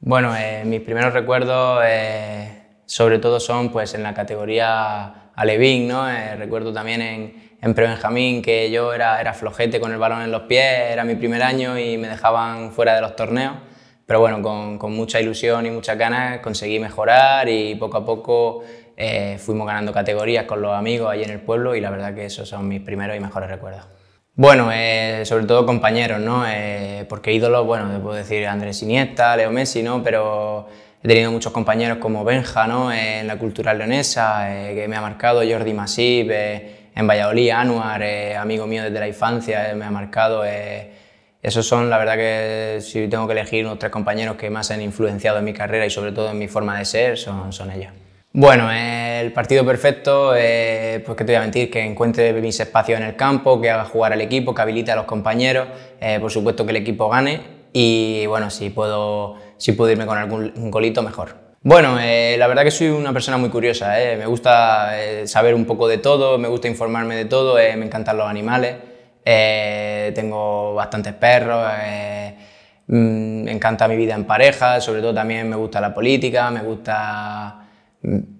Bueno, eh, mis primeros recuerdos eh, sobre todo son pues, en la categoría alevín, ¿no? Eh, recuerdo también en, en pre-benjamín que yo era, flojete con el balón en los pies, era mi primer año y me dejaban fuera de los torneos, pero bueno, con, mucha ilusión y muchas ganas conseguí mejorar y poco a poco fuimos ganando categorías con los amigos allí en el pueblo y la verdad que esos son mis primeros y mejores recuerdos. Bueno, eh, sobre todo compañeros, ¿no? Eh, porque ídolos, bueno, te puedo decir Andrés Iniesta, Leo Messi, ¿no? Pero he tenido muchos compañeros como Benja, ¿no? en la cultural leonesa, eh, que me ha marcado, Jordi Masip, en Valladolid, Anuar, amigo mío desde la infancia, me ha marcado. esos son, la verdad que si tengo que elegir unos tres compañeros que más han influenciado en mi carrera y sobre todo en mi forma de ser, son, son ellos. Bueno, el partido perfecto, eh, pues que te voy a mentir, que encuentre mis espacios en el campo, que haga jugar al equipo, que habilite a los compañeros, eh, por supuesto que el equipo gane y bueno, si puedo, si puedo irme con algún golito, mejor. Bueno, eh, la verdad que soy una persona muy curiosa, me gusta saber un poco de todo, me gusta informarme de todo, me encantan los animales, tengo bastantes perros, mm, me encanta mi vida en pareja, sobre todo también me gusta la política, me gusta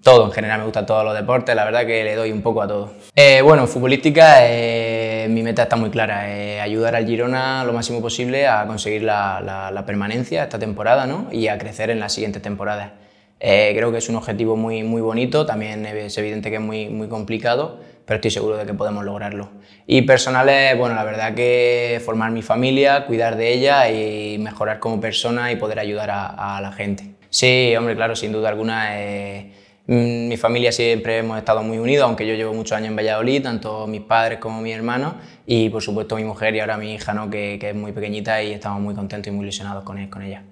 todo en general, me gusta todos los deportes, la verdad que le doy un poco a todo. Eh, bueno, en futbolística eh, mi meta está muy clara, eh, ayudar al Girona lo máximo posible a conseguir la, la, permanencia esta temporada ¿no? y a crecer en las siguientes temporadas. creo que es un objetivo muy, muy bonito, también es evidente que es muy, muy complicado, pero estoy seguro de que podemos lograrlo. Y personales, bueno, la verdad que formar mi familia, cuidar de ella y mejorar como persona y poder ayudar a la gente. Sí, hombre, claro, sin duda alguna. Eh, mm, mi familia siempre hemos estado muy unidos, aunque yo llevo muchos años en Valladolid, tanto mis padres como mi hermano, y por supuesto mi mujer y ahora mi hija, ¿no? que, que es muy pequeñita y estamos muy contentos y muy ilusionados con, con ella.